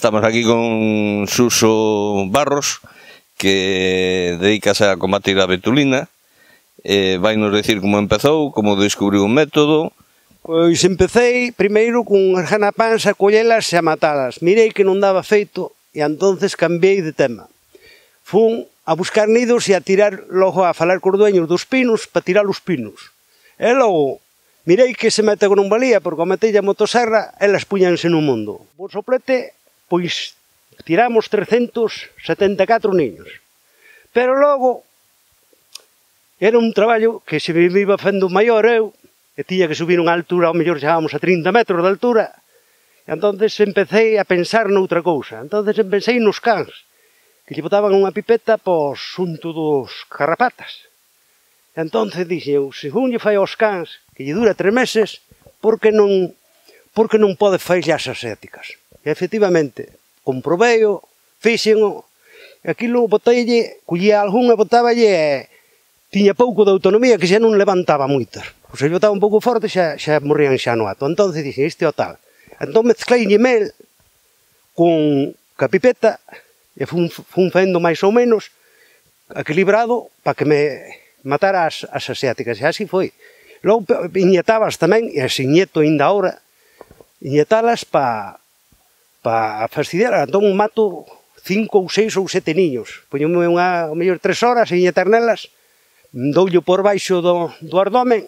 Estamos aquí con Suso Barros que dedicase a combatir a betulina. Eh, vai nos decir como empezou, como descubriu o método. Pois empecei primeiro con arjana panza, collelas e a matalas Mirei que non daba feito e entonces cambiei de tema. Fun a buscar nidos e a tirar logo a falar cos dueños dos pinos para tirar os pinos. E logo mirei que se mete con un valía porque a metella motosarra elas puñanse no mundo. O soplete pois tiramos 374 niños. Pero logo era un traballo que se me iba fendo maior eu, e tiña que subir unha altura, ao mellor chegábamos a 30 metros de altura, e entonces empecé a pensar noutra cousa. entonces empecé nos cans, que lle botaban unha pipeta pos xunto dos carrapatas. E entonces dixe eu, se un lle fai aos cans, que lle dura tres meses, por que non, por que non pode faillas as éticas. E efectivamente, comproveio, fixen-o, aquilo botelle, collía algún e e tiña pouco de autonomía que xa non levantaba moitas. O se botaba un pouco forte xa, xa morrían xa no ato. Entón dixen, este o tal. Entón mezclei mel con capipeta e fun, fun fendo máis ou menos equilibrado para que me matara as, as asiáticas. E así foi. Logo iñetabas tamén, e as iñeto ainda ahora, iñetalas para para fastidiar, entón mato cinco ou seis ou sete niños. Poñome unha, o mellor tres horas, e iña ternelas, por baixo do, do abdomen,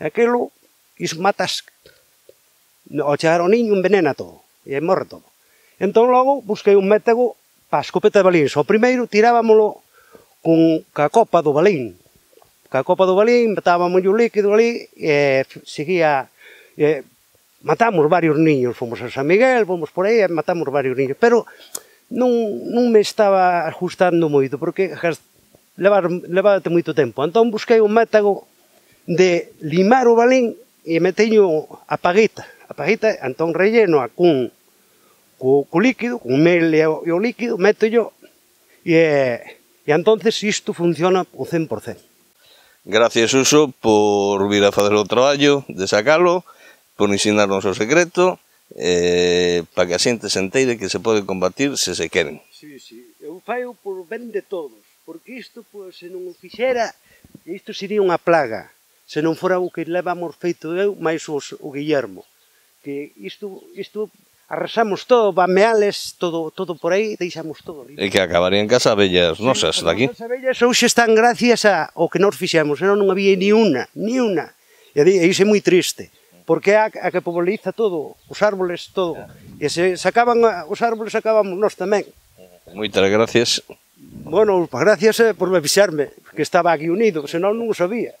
e aquilo, is matas, ao chegar ao niño, envenena todo, e morre todo. Entón, logo, busquei un método pa escopeta de balín. O primeiro, tirábamolo con ca copa do balín. Ca copa do balín, metábamos o líquido ali, e seguía, e matamos varios niños, fomos a San Miguel, fomos por aí, matamos varios niños, pero non, non me estaba ajustando moito, porque levar, levarte moito tempo. Entón busquei un método de limar o balín e me teño a pagueta. A pagueta, entón relleno a cun co, co líquido, con mel e o, e o líquido, meto yo e, e entonces isto funciona o 100%. Gracias, Uso, por vir a facer o traballo de sacalo por ensinarnos o secreto eh, para que a xente se enteire que se pode combatir se se queren. Sí, sí. Eu faio por ben de todos, porque isto, pois, se non o fixera, isto sería unha plaga. Se non fora o que levamos feito eu, máis os, o Guillermo. Que isto, isto arrasamos todo, bameales, todo, todo por aí, deixamos todo. Rico. E que acabarían cas abellas nosas sí, daqui. As abellas hoxe están gracias a, ao que nos fixemos, non había ni unha, ni unha. E iso é moi triste porque é a, a que populiza todo, os árboles, todo. E se sacaban os árboles, sacábamos nós tamén. Moitas gracias. Bueno, gracias eh, por me avisarme, que estaba aquí unido, senón non o sabía.